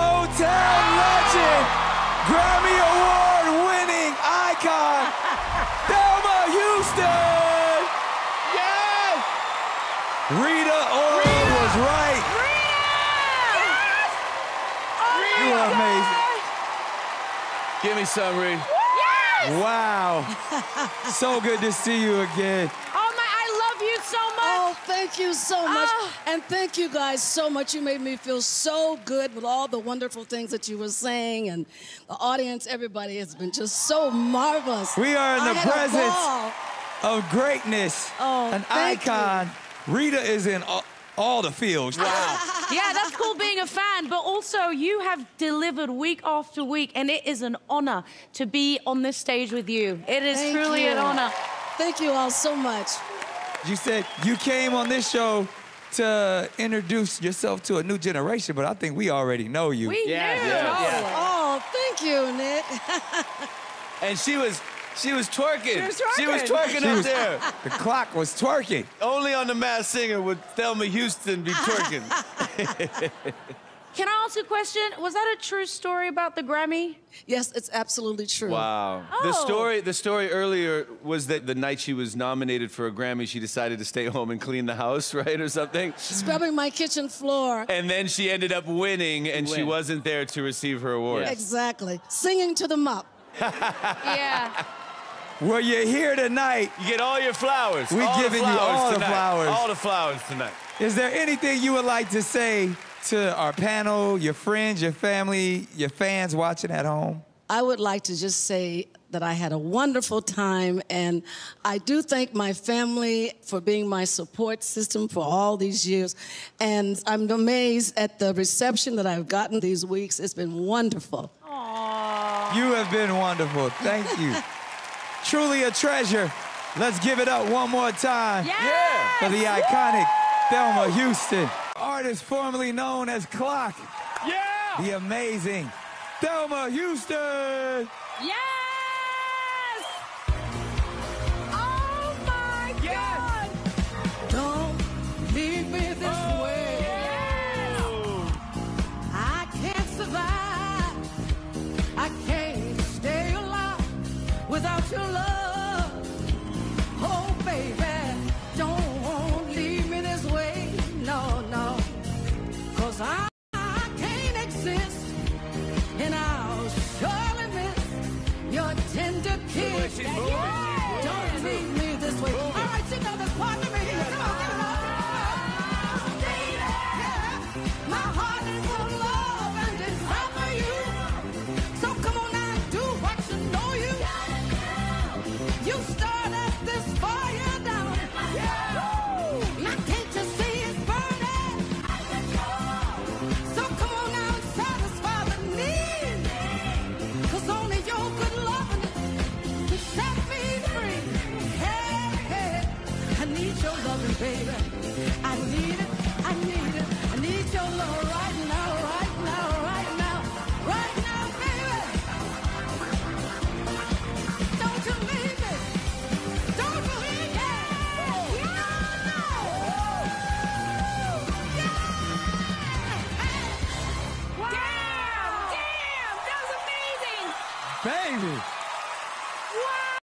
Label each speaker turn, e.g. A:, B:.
A: Motown legend, Grammy Award winning icon, Thelma Houston.
B: Yes!
A: Rita Ora was right. Rita. Yes. Oh you are amazing.
B: Give me some, Reed.
A: Wow. so good to see you again.
C: Oh my, I love you so much.
D: Oh, thank you so much.
C: Ah.
D: And thank you guys so much. You made me feel so good with all the wonderful things that you were saying. And the audience, everybody has been just so marvelous.
A: We are in
D: I
A: the presence of greatness,
D: Oh,
A: an
D: thank you.
A: icon. Rita is in all, all the fields. Wow.
C: Yeah, that's cool being a fan, but also you have delivered week after week, and it is an honor to be on this stage with you. It is
D: Thank
C: truly
D: you.
C: an honor.
D: Thank you all so much.
A: You said you came on this show to introduce yourself to a new generation, but I think we already know you.
C: We
B: Yeah,
C: knew.
B: yeah, yeah.
D: Oh, thank you, Nick.
B: And she was she was twerking.
C: She was twerking,
B: She was
C: twerking.
B: twerking up there.
A: the clock was twerking.
B: Only on the Masked Singer would Thelma Houston be twerking.
C: Can I ask a question? Was that a true story about the Grammy?
D: Yes, it's absolutely true.
B: Wow. The
C: Oh.
B: story the story earlier was that the night she was nominated for a Grammy, she decided to stay home and clean the house, right, or something.
D: Scrubbing my kitchen floor.
B: And then she ended up winning, and she wasn't there to receive her award.
E: Yes.
D: Exactly. Singing to the mop.
C: Yeah.
A: Well, you're here tonight.
B: You get all your flowers.
A: We
B: all the
A: giving you
B: flowers
A: all the
B: tonight.
A: flowers.
B: All the flowers tonight.
A: Is there anything you would like to say to our panel, your friends, your family, your fans watching at home?
D: I would like to just say that I had a wonderful time, and I do thank my family for being my support system for all these years. And I'm amazed at the reception that I've gotten these weeks. It's been wonderful.
A: You have been wonderful. Thank you. Truly a treasure. Let's give it up one more time
C: Yeah.
A: for the iconic Thelma Houston, artist formerly known as Clock,
B: Yeah!
A: the amazing Thelma Houston.
C: Yes!
D: Exist. And I'll surely miss your tender kiss. Baby. I need it, I need it. I need your love right now, right now, right now, right now, baby. Don't you leave me. Don't you leave me.
C: Damn! Damn! That was amazing!
A: Baby.